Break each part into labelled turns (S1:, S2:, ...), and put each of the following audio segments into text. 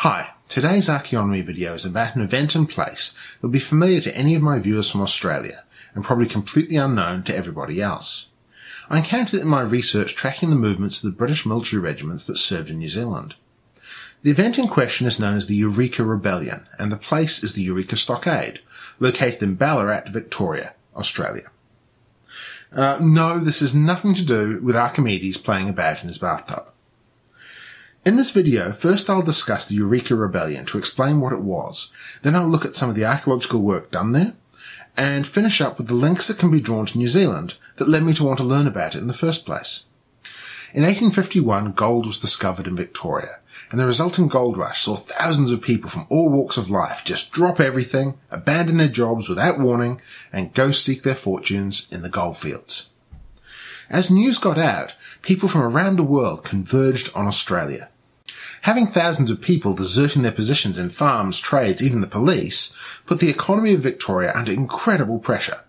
S1: Hi, today's Archaeonomy video is about an event and place that will be familiar to any of my viewers from Australia and probably completely unknown to everybody else. I encountered it in my research tracking the movements of the British military regiments that served in New Zealand. The event in question is known as the Eureka Rebellion and the place is the Eureka Stockade, located in Ballarat, Victoria, Australia. Uh, no, this has nothing to do with Archimedes playing about in his bathtub. In this video, first I'll discuss the Eureka Rebellion to explain what it was, then I'll look at some of the archaeological work done there, and finish up with the links that can be drawn to New Zealand that led me to want to learn about it in the first place. In 1851, gold was discovered in Victoria, and the resulting gold rush saw thousands of people from all walks of life just drop everything, abandon their jobs without warning, and go seek their fortunes in the gold fields. As news got out, people from around the world converged on Australia. Having thousands of people deserting their positions in farms, trades, even the police, put the economy of Victoria under incredible pressure.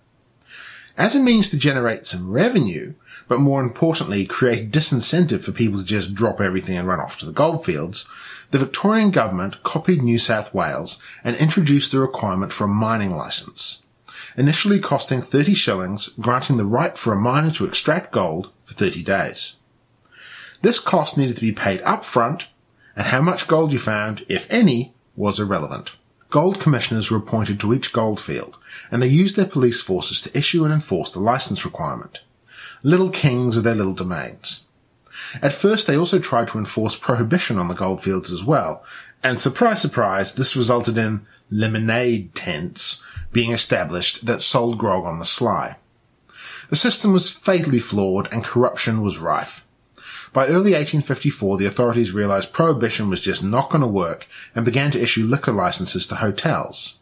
S1: As a means to generate some revenue, but more importantly create disincentive for people to just drop everything and run off to the goldfields, the Victorian government copied New South Wales and introduced the requirement for a mining licence initially costing 30 shillings, granting the right for a miner to extract gold for 30 days. This cost needed to be paid up front, and how much gold you found, if any, was irrelevant. Gold commissioners were appointed to each goldfield, and they used their police forces to issue and enforce the license requirement. Little kings of their little domains. At first, they also tried to enforce prohibition on the goldfields as well, and surprise, surprise, this resulted in lemonade tents being established that sold grog on the sly. The system was fatally flawed and corruption was rife. By early 1854, the authorities realized prohibition was just not going to work and began to issue liquor licenses to hotels.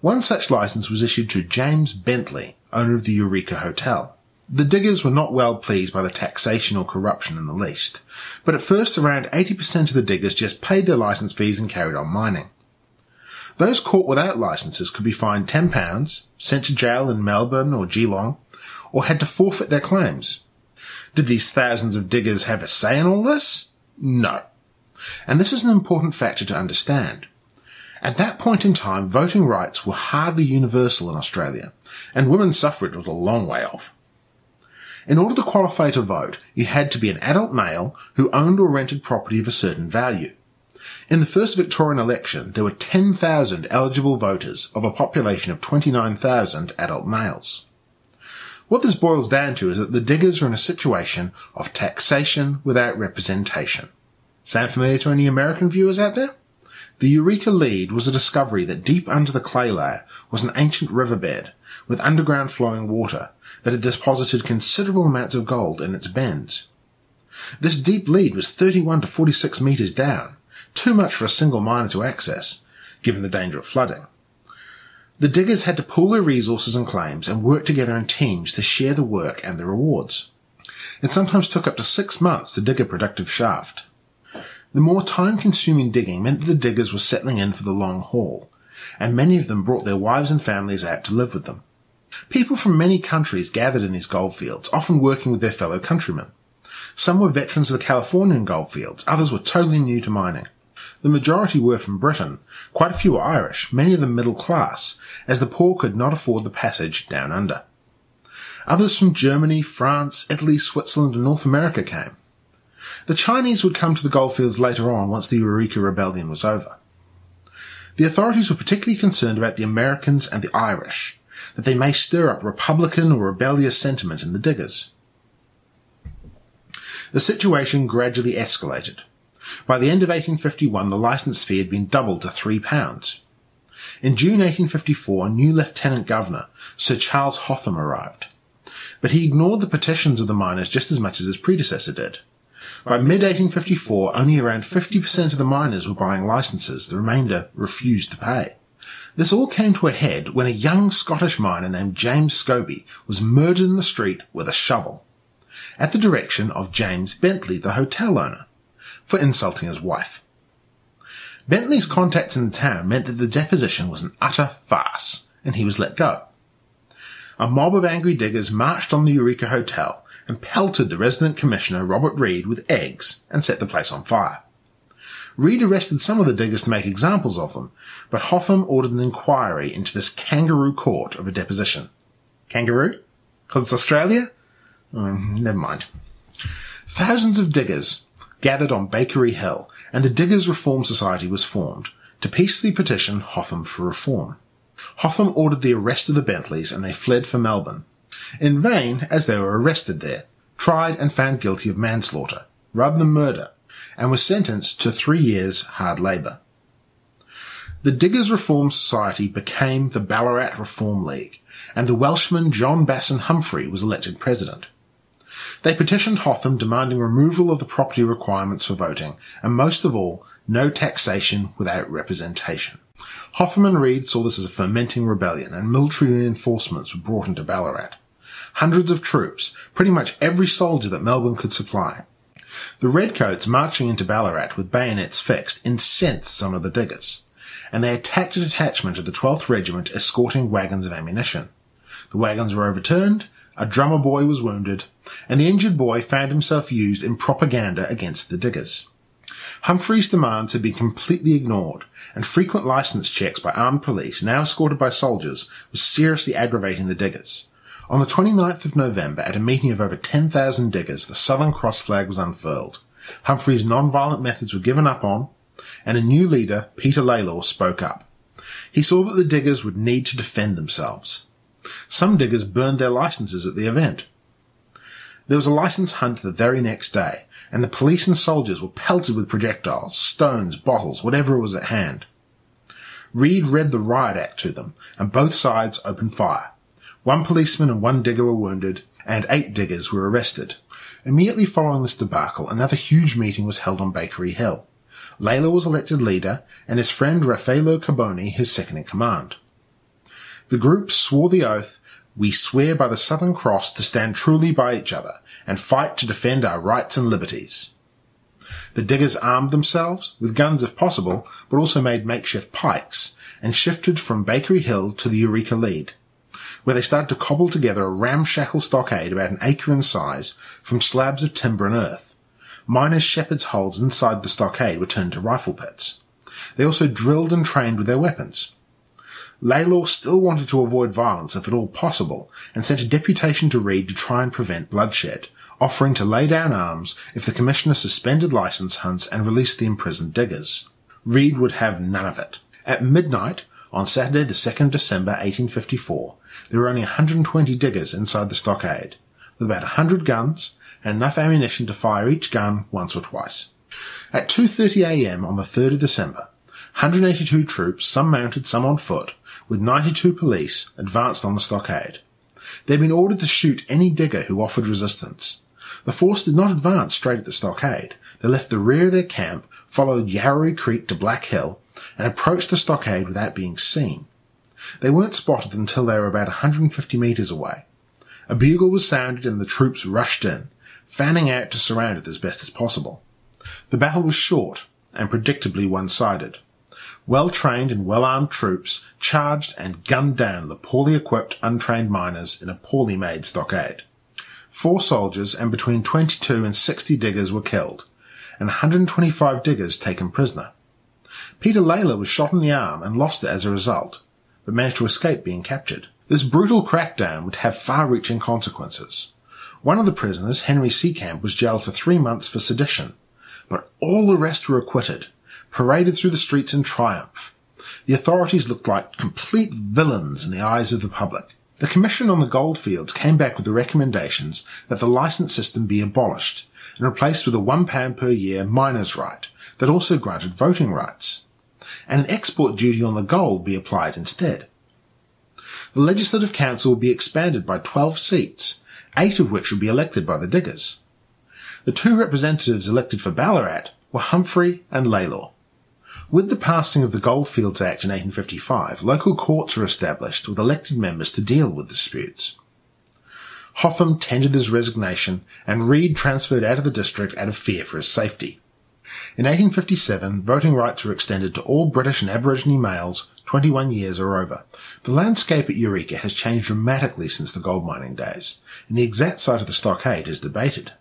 S1: One such license was issued to James Bentley, owner of the Eureka Hotel. The diggers were not well pleased by the taxation or corruption in the least, but at first around 80% of the diggers just paid their license fees and carried on mining. Those caught without licenses could be fined £10, sent to jail in Melbourne or Geelong, or had to forfeit their claims. Did these thousands of diggers have a say in all this? No. And this is an important factor to understand. At that point in time, voting rights were hardly universal in Australia, and women's suffrage was a long way off. In order to qualify to vote, you had to be an adult male who owned or rented property of a certain value. In the first Victorian election, there were 10,000 eligible voters of a population of 29,000 adult males. What this boils down to is that the diggers are in a situation of taxation without representation. Sound familiar to any American viewers out there? The Eureka Lead was a discovery that deep under the clay layer was an ancient riverbed with underground flowing water that had deposited considerable amounts of gold in its bends. This deep lead was 31 to 46 meters down, too much for a single miner to access, given the danger of flooding. The diggers had to pool their resources and claims and work together in teams to share the work and the rewards. It sometimes took up to six months to dig a productive shaft. The more time consuming digging meant that the diggers were settling in for the long haul, and many of them brought their wives and families out to live with them. People from many countries gathered in these goldfields, often working with their fellow countrymen. Some were veterans of the Californian goldfields, others were totally new to mining. The majority were from Britain. Quite a few were Irish, many of them middle class, as the poor could not afford the passage down under. Others from Germany, France, Italy, Switzerland, and North America came. The Chinese would come to the goldfields later on once the Eureka Rebellion was over. The authorities were particularly concerned about the Americans and the Irish, that they may stir up republican or rebellious sentiment in the diggers. The situation gradually escalated. By the end of 1851, the licence fee had been doubled to £3. In June 1854, a new Lieutenant Governor, Sir Charles Hotham, arrived. But he ignored the petitions of the miners just as much as his predecessor did. By mid-1854, only around 50% of the miners were buying licences, the remainder refused to pay. This all came to a head when a young Scottish miner named James Scobie was murdered in the street with a shovel, at the direction of James Bentley, the hotel owner for insulting his wife. Bentley's contacts in the town meant that the deposition was an utter farce, and he was let go. A mob of angry diggers marched on the Eureka Hotel and pelted the resident commissioner, Robert Rede, with eggs and set the place on fire. Rede arrested some of the diggers to make examples of them, but Hotham ordered an inquiry into this kangaroo court of a deposition. Kangaroo? Because it's Australia? Oh, never mind. Thousands of diggers gathered on Bakery Hill, and the Diggers Reform Society was formed to peacefully petition Hotham for reform. Hotham ordered the arrest of the Bentleys and they fled for Melbourne. In vain, as they were arrested there, tried and found guilty of manslaughter, rather than murder, and were sentenced to three years hard labour. The Diggers Reform Society became the Ballarat Reform League, and the Welshman John Basson Humffray was elected president. They petitioned Hotham demanding removal of the property requirements for voting, and most of all, no taxation without representation. Hotham and Rede saw this as a fermenting rebellion, and military reinforcements were brought into Ballarat. Hundreds of troops, pretty much every soldier that Melbourne could supply. The Redcoats marching into Ballarat with bayonets fixed incensed some of the diggers, and they attacked a detachment of the 12th Regiment escorting wagons of ammunition. The wagons were overturned, a drummer boy was wounded, and the injured boy found himself used in propaganda against the diggers. Humffray's demands had been completely ignored, and frequent license checks by armed police, now escorted by soldiers, was seriously aggravating the diggers. On the 29th of November, at a meeting of over 10,000 diggers, the Southern Cross flag was unfurled. Humffray's non-violent methods were given up on, and a new leader, Peter Lalor, spoke up. He saw that the diggers would need to defend themselves. Some diggers burned their licenses at the event. There was a license hunt the very next day, and the police and soldiers were pelted with projectiles, stones, bottles, whatever was at hand. Rede read the riot act to them, and both sides opened fire. One policeman and one digger were wounded, and eight diggers were arrested. Immediately following this debacle, another huge meeting was held on Bakery Hill. Lalor was elected leader, and his friend Raffaello Carboni his second in command. The group swore the oath, we swear by the Southern Cross to stand truly by each other and fight to defend our rights and liberties. The diggers armed themselves, with guns if possible, but also made makeshift pikes, and shifted from Bakery Hill to the Eureka Lead, where they started to cobble together a ramshackle stockade about an acre in size from slabs of timber and earth. Miners' shepherd's holes inside the stockade were turned to rifle pits. They also drilled and trained with their weapons. Lalor still wanted to avoid violence if at all possible, and sent a deputation to Rede to try and prevent bloodshed, offering to lay down arms if the Commissioner suspended license hunts and released the imprisoned diggers. Rede would have none of it. At midnight, on Saturday the 2nd December 1854, there were only 120 diggers inside the stockade, with about 100 guns and enough ammunition to fire each gun once or twice. At 2.30am on the 3rd of December, 182 troops, some mounted, some on foot, with 92 police, advanced on the stockade. They had been ordered to shoot any digger who offered resistance. The force did not advance straight at the stockade. They left the rear of their camp, followed Yarrowee Creek to Black Hill, and approached the stockade without being seen. They weren't spotted until they were about 150 metres away. A bugle was sounded and the troops rushed in, fanning out to surround it as best as possible. The battle was short and predictably one-sided. Well-trained and well-armed troops charged and gunned down the poorly equipped untrained miners in a poorly made stockade. Four soldiers and between 22 and 60 diggers were killed, and 125 diggers taken prisoner. Peter Lalor was shot in the arm and lost it as a result, but managed to escape being captured. This brutal crackdown would have far-reaching consequences. One of the prisoners, Henry Seekamp, was jailed for three months for sedition, but all the rest were acquitted, paraded through the streets in triumph. The authorities looked like complete villains in the eyes of the public. The Commission on the Goldfields came back with the recommendations that the licence system be abolished and replaced with a one pound per year miner's right that also granted voting rights, and an export duty on the gold be applied instead. The Legislative Council would be expanded by 12 seats, eight of which would be elected by the diggers. The two representatives elected for Ballarat were Humffray and Lalor. With the passing of the Goldfields Act in 1855, local courts were established with elected members to deal with disputes. Hotham tendered his resignation and Rede transferred out of the district out of fear for his safety. In 1857, voting rights were extended to all British and Aborigine males 21 years or over. The landscape at Eureka has changed dramatically since the gold mining days, and the exact site of the stockade is debated.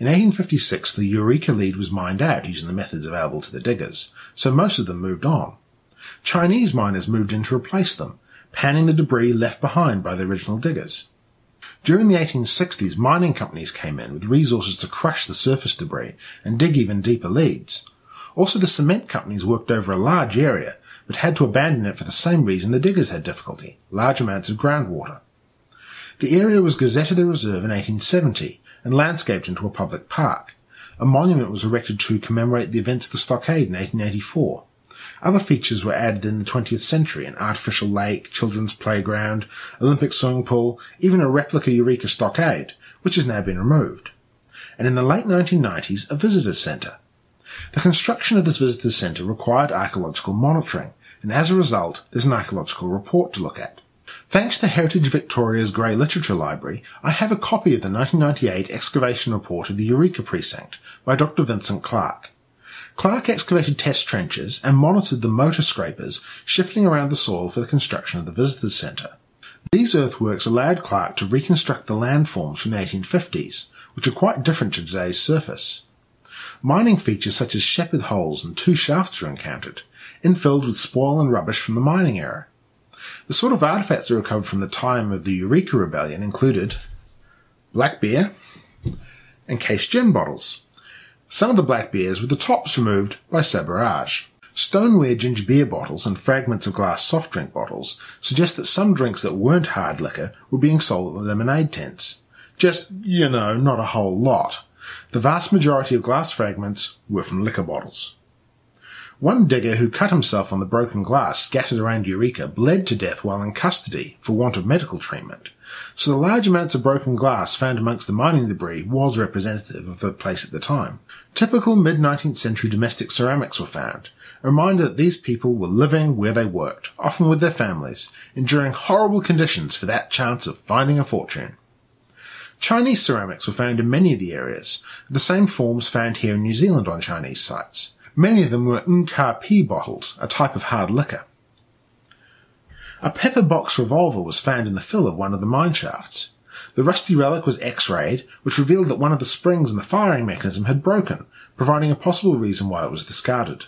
S1: In 1856, the Eureka lead was mined out using the methods available to the diggers, so most of them moved on. Chinese miners moved in to replace them, panning the debris left behind by the original diggers. During the 1860s, mining companies came in with resources to crush the surface debris and dig even deeper leads. Also, the cement companies worked over a large area, but had to abandon it for the same reason the diggers had difficulty, large amounts of groundwater. The area was gazetted a reserve in 1870 and landscaped into a public park. A monument was erected to commemorate the events of the stockade in 1884. Other features were added in the 20th century, an artificial lake, children's playground, Olympic swimming pool, even a replica Eureka stockade, which has now been removed. And in the late 1990s, a visitors centre. The construction of this visitors centre required archaeological monitoring, and as a result, there's an archaeological report to look at. Thanks to Heritage Victoria's Grey Literature Library, I have a copy of the 1998 excavation report of the Eureka Precinct by Dr. Vincent Clark. Clark excavated test trenches and monitored the motor scrapers shifting around the soil for the construction of the visitors centre. These earthworks allowed Clark to reconstruct the landforms from the 1850s, which are quite different to today's surface. Mining features such as shepherd holes and two shafts are encountered, infilled with spoil and rubbish from the mining era. The sort of artifacts that recovered from the time of the Eureka Rebellion included black beer and case gin bottles. Some of the black beers with the tops removed by sabrage. Stoneware ginger beer bottles and fragments of glass soft drink bottles suggest that some drinks that weren't hard liquor were being sold at the lemonade tents. Just, you know, not a whole lot. The vast majority of glass fragments were from liquor bottles. One digger who cut himself on the broken glass scattered around Eureka bled to death while in custody for want of medical treatment. So the large amounts of broken glass found amongst the mining debris was representative of the place at the time. Typical mid-19th century domestic ceramics were found, a reminder that these people were living where they worked, often with their families, enduring horrible conditions for that chance of finding a fortune. Chinese ceramics were found in many of the areas, the same forms found here in New Zealand on Chinese sites. Many of them were Ng Ka Py bottles, a type of hard liquor. A pepper box revolver was found in the fill of one of the mine shafts. The rusty relic was x-rayed, which revealed that one of the springs in the firing mechanism had broken, providing a possible reason why it was discarded.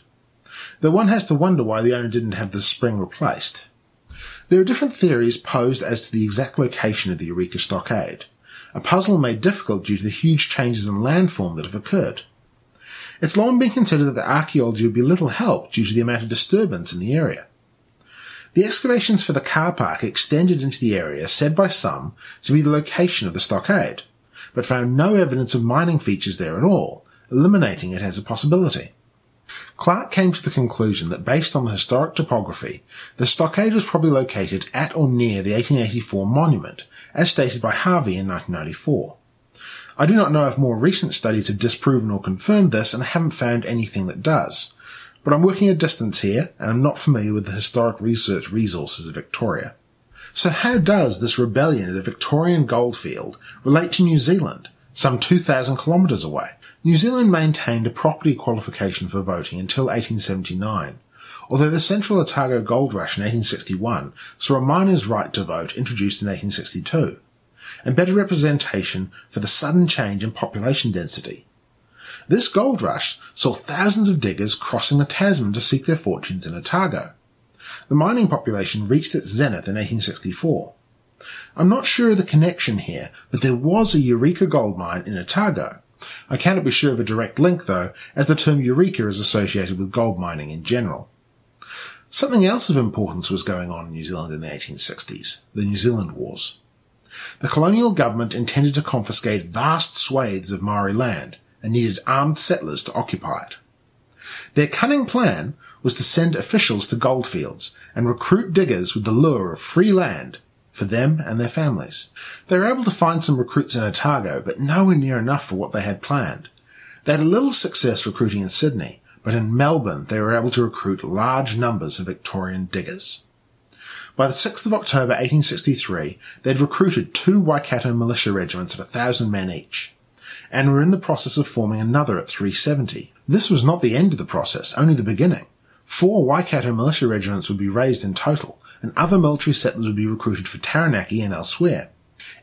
S1: Though one has to wonder why the owner didn't have the spring replaced. There are different theories posed as to the exact location of the Eureka Stockade, a puzzle made difficult due to the huge changes in landform that have occurred. It's long been considered that the archaeology would be little help due to the amount of disturbance in the area. The excavations for the car park extended into the area said by some to be the location of the stockade, but found no evidence of mining features there at all, eliminating it as a possibility. Clark came to the conclusion that based on the historic topography, the stockade was probably located at or near the 1884 monument, as stated by Harvey in 1994. I do not know if more recent studies have disproven or confirmed this, and I haven't found anything that does. But I'm working a distance here, and I'm not familiar with the historic research resources of Victoria. So how does this rebellion at a Victorian goldfield relate to New Zealand, some 2,000 kilometres away? New Zealand maintained a property qualification for voting until 1879, although the Central Otago Gold Rush in 1861 saw a miner's right to vote introduced in 1862 and better representation for the sudden change in population density. This gold rush saw thousands of diggers crossing the Tasman to seek their fortunes in Otago. The mining population reached its zenith in 1864. I'm not sure of the connection here, but there was a Eureka gold mine in Otago. I cannot be sure of a direct link though, as the term Eureka is associated with gold mining in general. Something else of importance was going on in New Zealand in the 1860s, the New Zealand Wars. The colonial government intended to confiscate vast swathes of Maori land and needed armed settlers to occupy it. Their cunning plan was to send officials to goldfields and recruit diggers with the lure of free land for them and their families. They were able to find some recruits in Otago, but nowhere near enough for what they had planned. They had a little success recruiting in Sydney, but in Melbourne they were able to recruit large numbers of Victorian diggers. By the 6th of October 1863, they'd recruited two Waikato militia regiments of a thousand men each, and were in the process of forming another at 370. This was not the end of the process, only the beginning. Four Waikato militia regiments would be raised in total, and other military settlers would be recruited for Taranaki and elsewhere.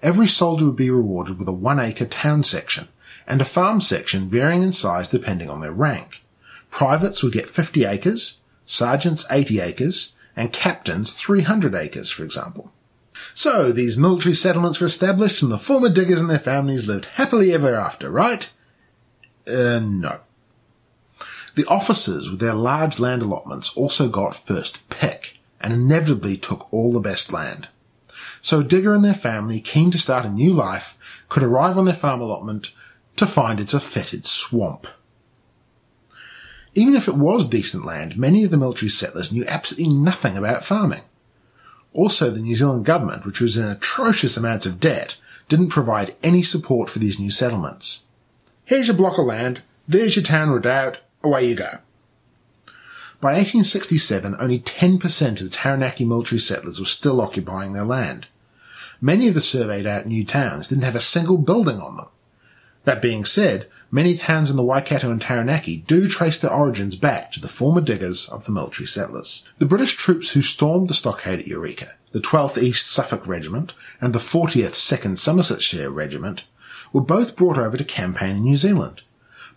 S1: Every soldier would be rewarded with a one acre town section, and a farm section varying in size depending on their rank. Privates would get 50 acres, sergeants 80 acres, and captains 300 acres, for example. So, these military settlements were established and the former diggers and their families lived happily ever after, right? Uh, no. The officers with their large land allotments also got first pick and inevitably took all the best land. So digger and their family, keen to start a new life, could arrive on their farm allotment to find it's a fetid swamp. Even if it was decent land, many of the military settlers knew absolutely nothing about farming. Also, the New Zealand government, which was in atrocious amounts of debt, didn't provide any support for these new settlements. Here's your block of land, there's your town redoubt, away you go. By 1867, only 10% of the Taranaki military settlers were still occupying their land. Many of the surveyed out new towns didn't have a single building on them. That being said, many towns in the Waikato and Taranaki do trace their origins back to the former diggers of the military settlers. The British troops who stormed the stockade at Eureka, the 12th East Suffolk Regiment and the 40th 2nd Somersetshire Regiment, were both brought over to campaign in New Zealand.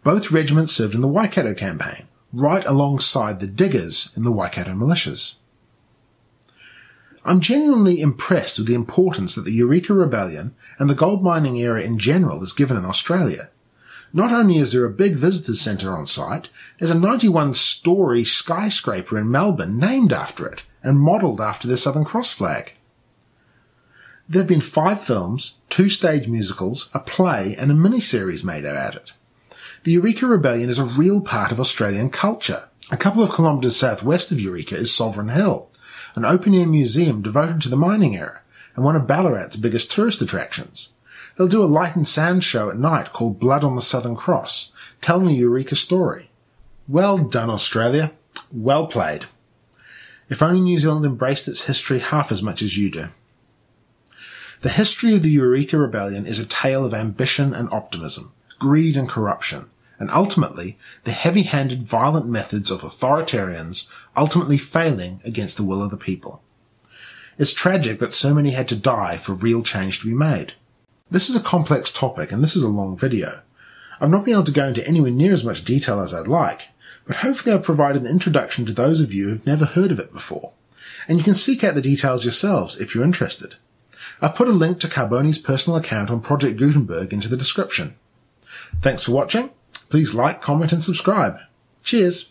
S1: Both regiments served in the Waikato campaign, right alongside the diggers in the Waikato militias. I'm genuinely impressed with the importance that the Eureka Rebellion and the gold mining era in general is given in Australia. Not only is there a big visitors centre on site, there's a 91 story skyscraper in Melbourne named after it and modelled after the Southern Cross flag. There have been five films, two stage musicals, a play, and a miniseries made about it. The Eureka Rebellion is a real part of Australian culture. A couple of kilometres southwest of Eureka is Sovereign Hill, an open-air museum devoted to the mining era and one of Ballarat's biggest tourist attractions. They'll do a light and sound show at night called Blood on the Southern Cross, telling the Eureka story. Well done, Australia. Well played. If only New Zealand embraced its history half as much as you do. The history of the Eureka Rebellion is a tale of ambition and optimism, greed and corruption, and ultimately the heavy-handed violent methods of authoritarians ultimately failing against the will of the people. It's tragic that so many had to die for real change to be made. This is a complex topic and this is a long video. I've not been able to go into anywhere near as much detail as I'd like, but hopefully I've provided an introduction to those of you who've never heard of it before, and you can seek out the details yourselves if you're interested. I've put a link to Carboni's personal account on Project Gutenberg into the description. Thanks for watching. Please like, comment and subscribe. Cheers.